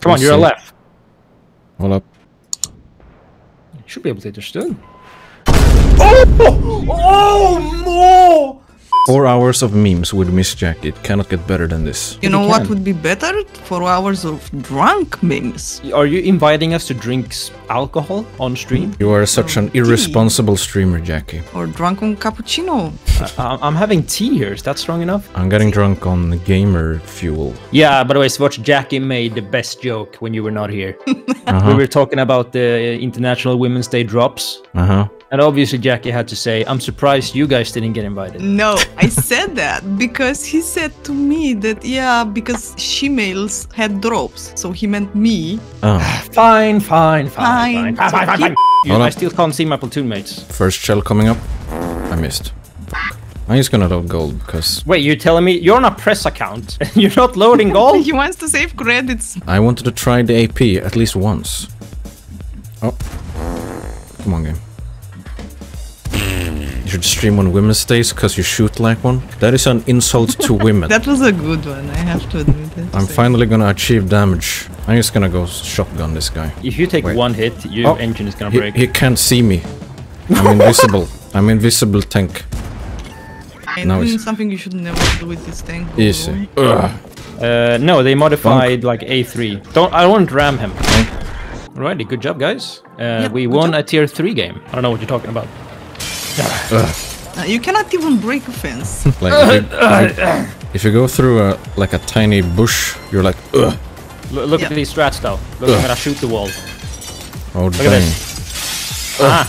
Come on, We'll you're see. left. Hold up. You Should be able to understand. Oh! Oh! More! Four hours of memes with Miss Jackie. It cannot get better than this. You know what would be better? Four hours of drunk memes. Are you inviting us to drink alcohol on stream? You are such an irresponsible streamer, Jackie. Or drunk on cappuccino. I- I'm having tea here. Is that strong enough? I'm getting drunk on gamer fuel. Yeah, by the way, Swatch Jackie made the best joke when you were not here. Uh-huh. We were talking about the International Women's Day drops. Uh huh. And obviously, Jackie had to say, I'm surprised you guys didn't get invited. No, I said that because he said to me that, yeah, because she-males had drops. So he meant me. Oh, Fine, fine, fine, Fine. fine, fine, fine, fine, fine. I still can't see my platoon mates. first shell coming up. I missed. I'm just gonna load gold because Wait, you're telling me you're on a press account and you're not loading gold? He wants to save credits. I wanted to try the AP at least once. Oh. Come on, game. You should stream on Women's Days because you shoot like one. That is an insult to women. That was a good one, I have to admit it. I'm finally gonna achieve damage. I'm just gonna go shotgun this guy. If you take Wait. one hit, your Oh, engine is gonna He, break. he can't see me. I'm invisible. I'm invisible tank. I'm now doing it's- something you should never do with this thing. Easy. Ugh. Uh, no, they modified like A3. Don't I won't ram him. Alrighty, good job, guys. Uh, Yep, we won job. a tier three game. I don't know what you're talking about. Uh, you cannot even break a fence. Like if you, if you, if you go through a like a tiny bush, you're like, ugh. Look Yeah. at these strats though. Look, I'm gonna shoot the wall. Oh at dang. this. Ah,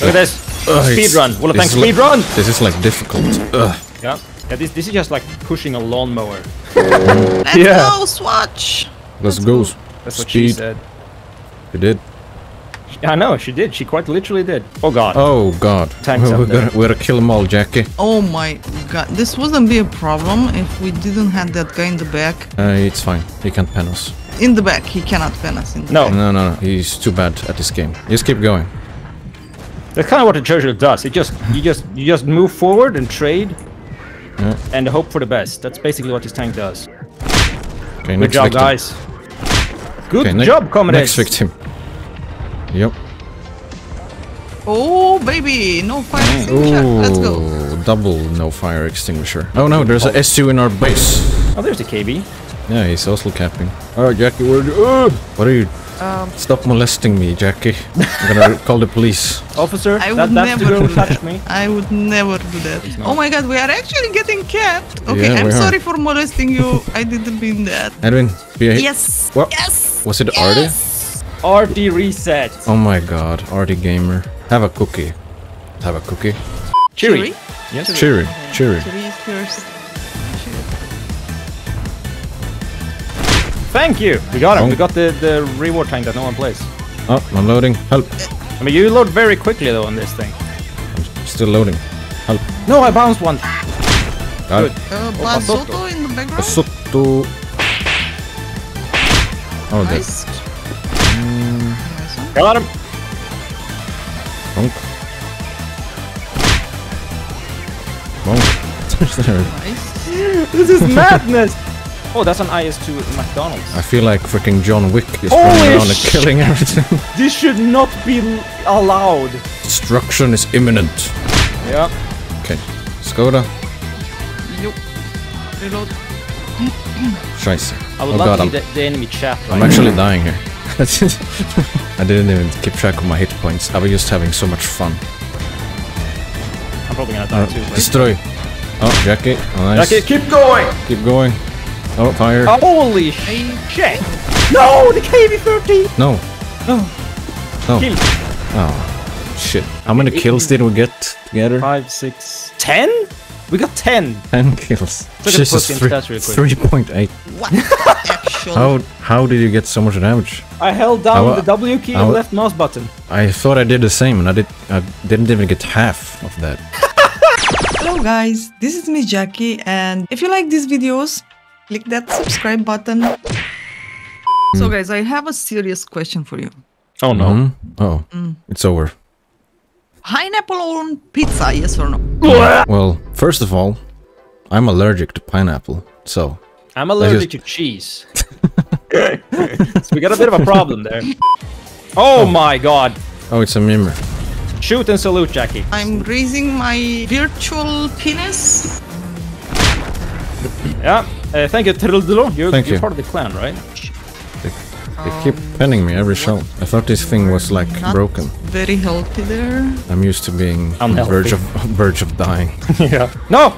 look at this. Ugh, speed run. Well, thanks, is like- speed run. This is like difficult. Ugh. Yeah. Yeah. This this is just like pushing a lawnmower. Let's Yeah. go, Swatch! Let's go. That's what she Speed. said. You did. Yeah, I know she did. She quite literally did. Oh god. Oh god. Tanks we're, up there. gonna, we're gonna kill them all, Jackie. Oh my god, this wouldn't be a problem if we didn't have that guy in the back. Uh, it's fine. He can't pen us. In the back, he cannot pen us in the No. back. No, no, no. He's too bad at this game. Just keep going. That's kind of what the Churchill does. It just you just you just move forward and trade, Yeah. and hope for the best. That's basically what this tank does. Okay, Good next job, victim. guys. Good Okay, ne- job, comrades. Next victim. Yep. Oh baby, no fire extinguisher. Let's go. Double no fire extinguisher. Oh no, there's a SU in our base. Oh, there's the KV. Yeah, he's also capping. Oh, Jackie, what are you? Uh, what are you? Um, Stop molesting me, Jackie. I'm gonna call the police. Officer, I that, would that's never girl do touched that. me. I would never do that. not. Oh my god, we are actually getting capped. Okay, Yeah, I'm we are. sorry for molesting you. I didn't mean that. Edwin, be a Yes. What? Yes. Was it arty? Arty reset. Oh my god, arty Gamer. Have a cookie. Have a cookie. Cheery. Yes. Cheery, cheery. Cheery is first. Thank you. We got him. Oh. We got the, the reward tank that no one plays. Oh, I'm loading. Help. I mean, you load very quickly though on this thing. I'm Still loading. Help. No, I bounced one. Got Good. it. Uh, Basoto. Basoto in the background. Soto. Oh, that. Nice. Nice one. Got him. Bonk. Bonk. There. Nice. This is madness. Oh, that's an IS2 McDonald's. I feel like freaking John Wick just Holy running around and sh- killing everything. This should not be l- allowed. Destruction is imminent. Yeah. Okay. Skoda. Yo. Reload. Scheiße. I would Oh love god, to I'm, see the, the enemy chat. I'm actually dying here. I didn't even keep track of my hit points. I was just having so much fun. I'm probably gonna die Uh, too. Like. destroy. Oh, Jackie. Oh, nice. Okay, keep going. Keep going. Oh, fire. Oh, Holy shit! No, the KV-13. No. No. No. Kill. Oh, shit. How many kills did we get together? Five, six, ten. We got ten. 10 kills. Look at Jesus, three- stats real quick. 3.8. What? How how did you get so much damage? I held down I the W key I and left mouse button. I thought I did the same, and I did. I didn't even get half of that. Hello guys, this is me Jackie and if you like these videos, click that subscribe button. So Hmm. guys, I have a serious question for you. Oh no. Mhm. Oh, it's over. Pineapple on pizza, yes or no? Well, first of all, I'm allergic to pineapple, so I'm allergic to cheese. so we got a bit of a problem there. Oh, my god. Oh, it's a mimir. Shoot and salute, Jackie. I'm raising my virtual penis. Yeah. Uh, thank you, Trildulo. You're, Thank you're you. part of the clan, right? They, they keep penning me every shot. I thought this thing was like Not broken. Very healthy there. I'm used to being on the verge of verge of dying. yeah. No!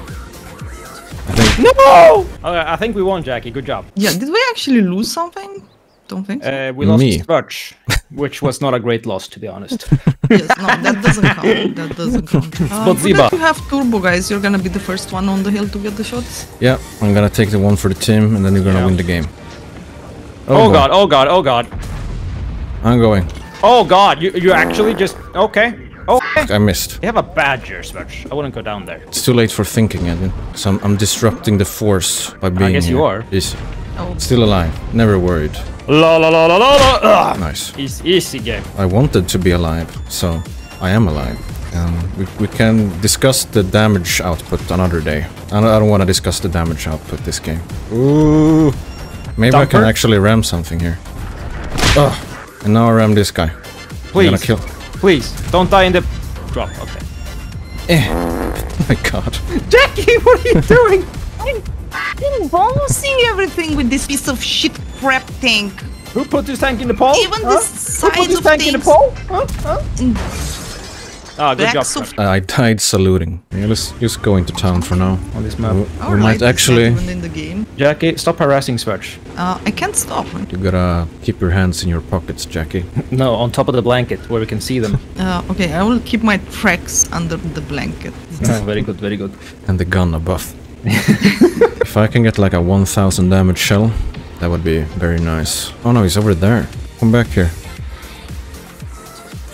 I think No! Okay, I think we won, Jackie. Good job. Yeah, did we actually lose something? Don't think so. Uh, we lost Me. Spurch, which was not a great loss, to be honest. yes, no, that doesn't count. That doesn't count. Uh, But good Ziba. that you have turbo, guys. You're gonna be the first one on the hill to get the shots. yeah, I'm gonna take the one for the team, and then you're gonna Yeah. win the game. Oh, boy. god, oh god, oh god. I'm going. Oh god, you, you actually just... Okay. Okay. I missed. You have a badger, Spurch. I wouldn't go down there. It's too late for thinking, Edwin. So I'm, I'm disrupting the force by being I guess you are. Easy. Oh, Still alive. Never worried. La la la la la la! Ugh. Nice. Easy, easy game. I wanted to be alive, so I am alive. Um, we, we can discuss the damage output another day. I don't, I don't want to discuss the damage output this game. Ooh. Maybe I can actually ram something here. Ugh. And now I ram this guy. I'm Please, gonna kill. please, don't die in the... Drop, okay. Eh. Oh my god. Jackie, what are you doing? I'm bouncing everything with this piece of shit crap tank. Who put this tank in the pole? Even the Who size put this of tank in the things. pole? Huh? Huh? Ah, good job. Backs of- I died saluting. Yeah, let's just go into town for now. On this map. We, Our we light might is actually... in the game. Jackie, stop harassing Spurch. Uh, I can't stop. You gotta keep your hands in your pockets, Jackie. No, on top of the blanket where we can see them. Uh, okay, I will keep my tracks under the blanket. Ah, very good, very good. and the gun above. if I can get like a 1000 damage shell, that would be very nice. Oh no, he's over there. Come back here.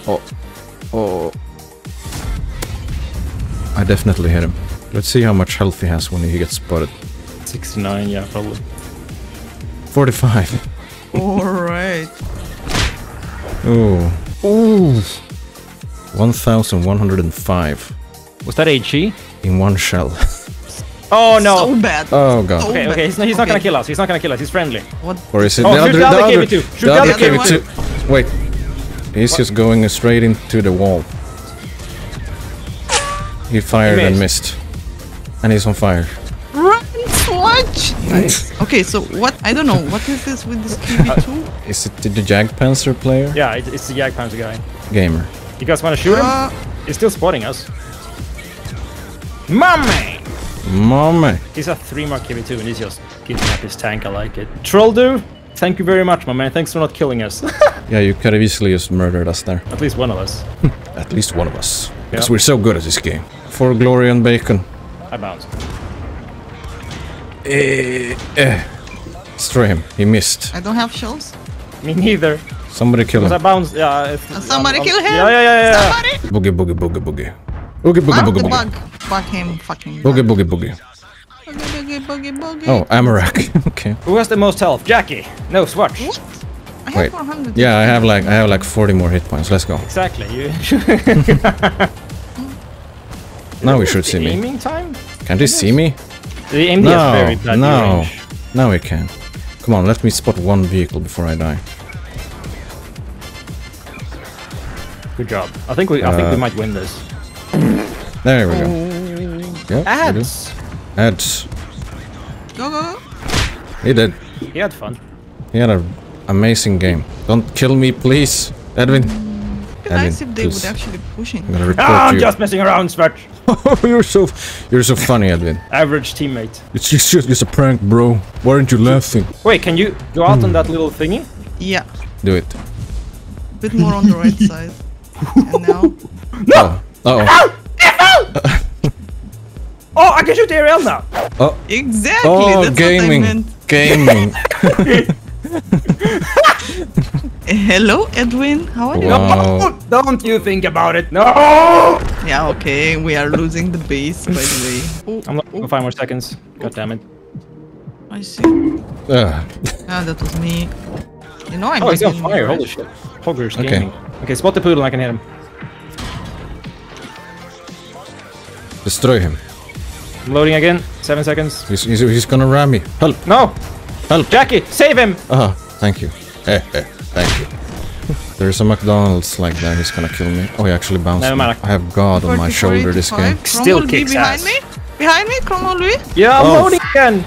Oh. Oh. I definitely hit him. Let's see how much health he has when he gets spotted. 69, yeah, probably. 45. Alright. Ooh. Ooh. 1105 Was that HE? in one shell. Oh no! So bad. Oh god. So okay, okay, he's not, he's not gonna kill us. He's not gonna kill us. He's friendly. What? Or is it Oh, the shoot other? the other other, KV2. Shoot the the other other KV2. Wait. He's just going straight into the wall. He fired He and missed. missed. And he's on fire. Run, Swatch! Nice. Okay, so what? I don't know. What is this with this KV2? Is it the Jagdpanzer player? Yeah, it, it's the Jagdpanzer guy. Gamer. You guys wanna shoot him? Uh, He's still spotting us. Mommy! Mommy. He's a 3 mark KV2 and he's just giving up his tank. I like it. Trolldo, thank you very much, my man. Thanks for not killing us. Yeah, you could have easily just murdered us there. At least one of us. At least one of us. Because Yeah. we're so good at this game. For glory and bacon. I bounced. Eh, eh. Destroy him. He missed. I don't have shells. Me neither. Somebody kill Because I him. bounced. Yeah. If, somebody kill him! Yeah, yeah, yeah, yeah. Somebody! Boogie, boogie, boogie, boogie. Boogie, boogie, boogie, the boogie. bug. Fuck him, fucking Boogie, bug. boogie, boogie. Boogie, boogie, boogie, boogie. Oh, ammo rack. okay. Who has the most health? Jackie. No, Swatch. What? I Wait. 400. Yeah, I have like I have like 40 more hit points. Let's go. Exactly. You. Now we should see me. Aiming time. Can't he see me? The AMD No, has very bad no. range. Now we can. Come on, let me spot one vehicle before I die. Good job. I think we. I think we Uh, might win this. There we go. Yeah, we. Ads. Ads. Go, go, go. He did. He had fun. He had an amazing game. Don't kill me, please, Edwin. Be I mean, nice if they please. would actually push him. I'm gonna report Ah, I'm you. just messing around, Swatch. you're so, you're so funny, Edwin. Average teammate. It's just, just a prank, bro. Why aren't you laughing? Wait, can you go out on that little thingy? Yeah, Do it. A bit more on the right side. And now, No. Oh. Uh oh. Oh, I can shoot the Ariel now. exactly. Oh, that's gaming. What I meant. Gaming. Hello, Edwin. How are you? Wow. Oh, don't you think about it. No. Yeah, okay. We are losing the base, by the way. Oh, I'm looking for five more seconds. God damn it. I see. Ugh. Ah, that was me. You know I'm Oh, he's on in fire. Mirage. Holy shit. Hoggers Okay. gaming. Okay, spot the poodle. I can hit him. Destroy him. I'm loading again. Seven seconds. He's, he's, he's gonna ram me. Help! No. Help! Jackie, save him. Uh, Thank you. Eh, eh, thank you. There's a McDonald's like that. He's gonna kill me. Oh, he actually bounced Never me. mind. I have God on my shoulder this game. Still Cromwell, be kicks behind ass. me. Behind me, Cromwell Louis. Yeah, I'm Oh. loading again.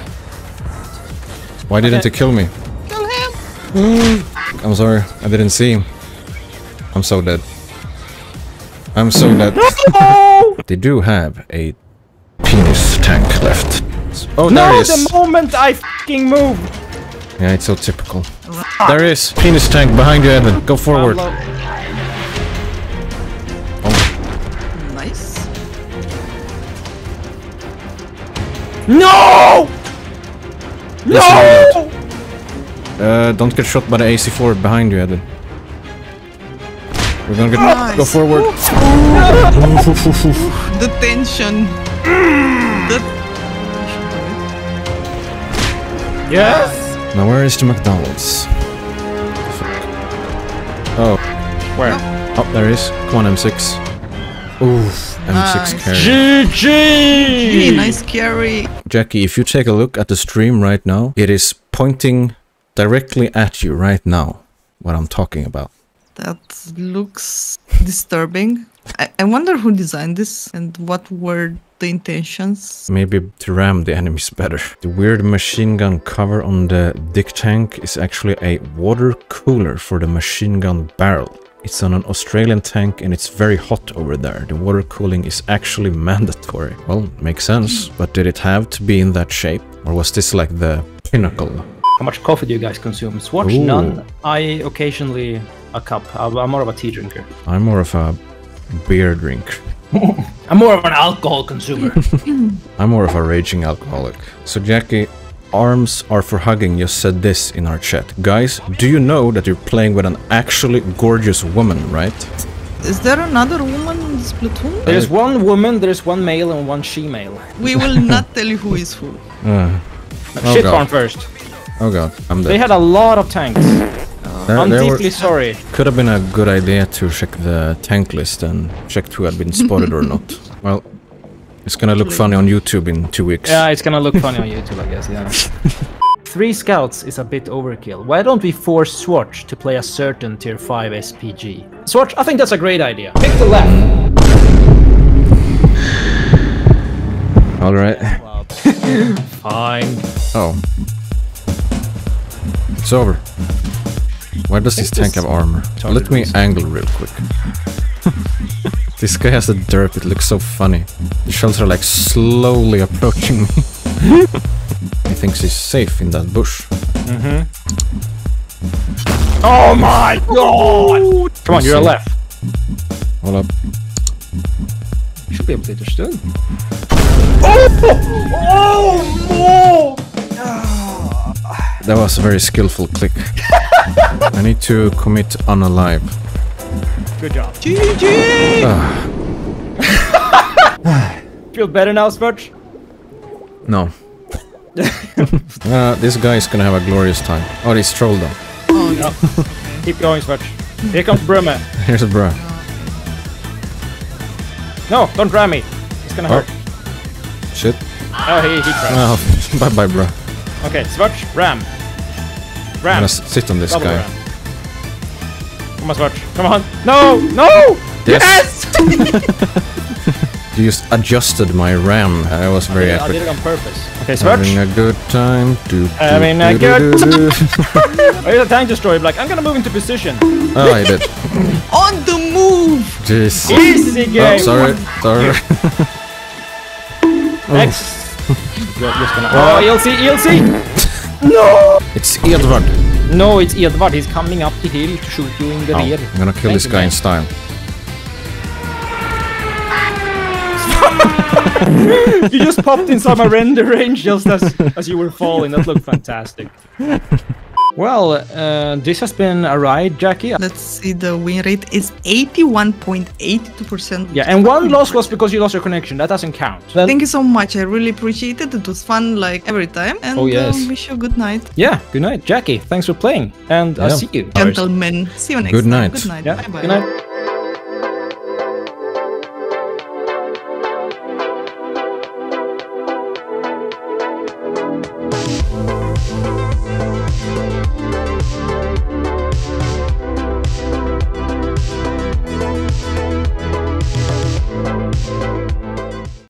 Why didn't Okay. he kill me? Kill him. I'm sorry. I didn't see him. I'm so dead. I'm so dead. No! They do have a penis tank left. Oh, there No, it is. the moment I fucking move. Yeah, it's so typical. There is penis tank behind you, Evan. Go forward. I'm. Nice. No! No! Uh, don't get shot by the AC4 behind you, Evan. We're gonna get Nice. go forward. The tension. The Yes. Now where is the McDonald's? Fuck. Oh, Where? oh, oh there is. Come on, M6. Oof, M6 Nice. carry. GG. Really nice carry. Jackie, if you take a look at the stream right now, it is pointing directly at you right now. What I'm talking about. That looks disturbing. I, I wonder who designed this and what were the intentions. Maybe to ram the enemies better. The weird machine gun cover on the dick tank is actually a water cooler for the machine gun barrel. It's on an Australian tank and it's very hot over there. The water cooling is actually mandatory. Well, makes sense, but did it have to be in that shape? Or was this like the pinnacle? How much coffee do you guys consume? Swatch Ooh. none. I occasionally a cup. I'm I'm more of a tea drinker. I'm more of a beer drinker. I'm more of an alcohol consumer. I'm more of a raging alcoholic. So Jackie, arms are for hugging just said this in our chat. Guys, do you know that you're playing with an actually gorgeous woman, right? Is there another woman in this platoon? there's one woman, there's one male, and one she-male. We will not tell you who is who. Uh, Oh, Shit God. barn first. oh god, I'm They had a lot of tanks. There- I'm there were- deeply sorry. could have been a good idea to check the tank list and check who had been spotted or not. Well, it's gonna look funny on YouTube in two weeks. Yeah, it's gonna look funny on YouTube, I guess. Yeah. Three scouts is a bit overkill. Why don't we force Swatch to play a certain tier 5 SPG? Swatch, I think that's a great idea. Pick the left. All right. Fine. Oh. It's over. Why does this tank have armor? Let me angle real quick. this guy has a derp, it looks so funny. The shells are like slowly approaching me. he thinks he's safe in that bush. Mm -hmm. Oh my god! Come on, you're a see. left. Hold up. You should be able to understand. your stun. Oh! That was a very skillful click. I need to commit on unalive. Good job. GG! Feel better now, Swatch? No. uh, this guy is gonna have a glorious time. Oh, he's trolled them. Oh, yeah. Keep going, Swatch. Here comes Brumme. Here's a bro. No, don't ram me. It's gonna Oh. hurt. Shit. Oh, he, he crashed. Oh, bye bye, bro. Okay, Swatch, ram. I'm gonna sit on this Double guy. ram. Come on, Swatch. Come on. No! No! Yes! You just adjusted my RAM. I was very I epic. did it on purpose. Okay, Swatch. Having a good time. Do, do, Having a good do, do, do. Oh, here's a tank destroyer. Like, I'm gonna move into position. oh, I did. On the move! Jeez. Easy oh, game. Oh, sorry. Sorry. You're just gonna. Oh, ELC, ELC! No! It's Edvard. No, it's Edvard. He's coming up the hill to shoot you in the Oh, rear. I'm gonna kill Thank this guy man. in style. You just popped inside my render range just as as you were falling. That looked fantastic. Well, uh, this has been a ride, Jackie. Let's see, the win rate is 81.82%. Yeah, and one loss was because you lost your connection. That doesn't count. Then, Thank you so much. I really appreciate it. It was fun like every time. And Oh, yes. uh, wish you a good night. yeah, good night, Jackie. Thanks for playing, and I'll see you. Gentlemen. See you next Good time. night. Good night. Yeah, Bye bye. good night.